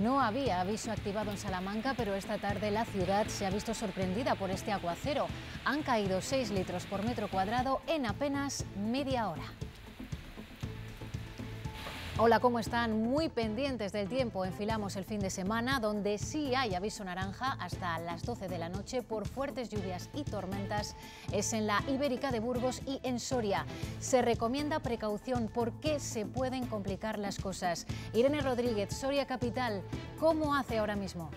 No había aviso activado en Salamanca, pero esta tarde la ciudad se ha visto sorprendida por este aguacero. Han caído 6 litros por metro cuadrado en apenas media hora. Hola, ¿cómo están? Muy pendientes del tiempo. Enfilamos el fin de semana, donde sí hay aviso naranja hasta las 12 de la noche por fuertes lluvias y tormentas. Es en la Ibérica de Burgos y en Soria. Se recomienda precaución porque se pueden complicar las cosas. Irene Rodríguez, Soria Capital, ¿cómo hace ahora mismo?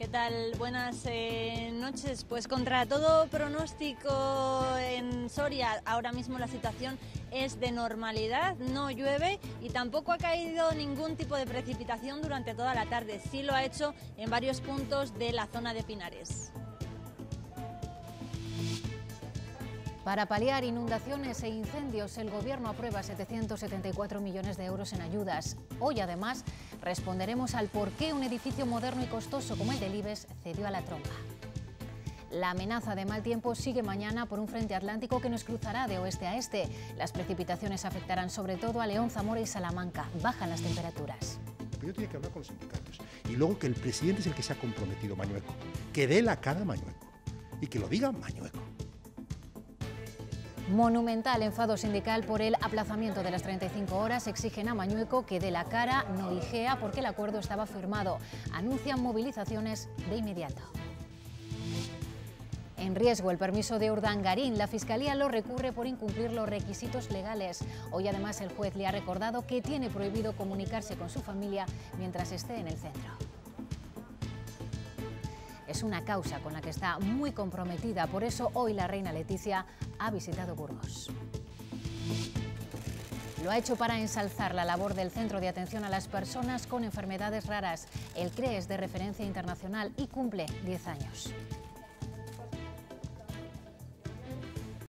¿Qué tal? Buenas eh, noches. Pues contra todo pronóstico en Soria, ahora mismo la situación es de normalidad, no llueve y tampoco ha caído ningún tipo de precipitación durante toda la tarde. Sí lo ha hecho en varios puntos de la zona de Pinares. Para paliar inundaciones e incendios, el Gobierno aprueba 774 millones de euros en ayudas. Hoy, además, responderemos al por qué un edificio moderno y costoso como el del IBES cedió a la tromba. La amenaza de mal tiempo sigue mañana por un frente atlántico que nos cruzará de oeste a este. Las precipitaciones afectarán sobre todo a León, Zamora y Salamanca. Bajan las temperaturas. Que hablar con los sindicatos. Y luego que el presidente es el que se ha comprometido, Mañueco. Que dé la cara Mañueco. Y que lo diga Mañueco. Monumental enfado sindical por el aplazamiento de las 35 horas. Exigen a Mañueco que dé la cara, no IGEA, porque el acuerdo estaba firmado. Anuncian movilizaciones de inmediato. En riesgo el permiso de Urdangarín. La Fiscalía lo recurre por incumplir los requisitos legales. Hoy además el juez le ha recordado que tiene prohibido comunicarse con su familia mientras esté en el centro. Es una causa con la que está muy comprometida, por eso hoy la reina Leticia ha visitado Burgos. Lo ha hecho para ensalzar la labor del Centro de Atención a las Personas con Enfermedades Raras. El CRE es de referencia internacional y cumple 10 años.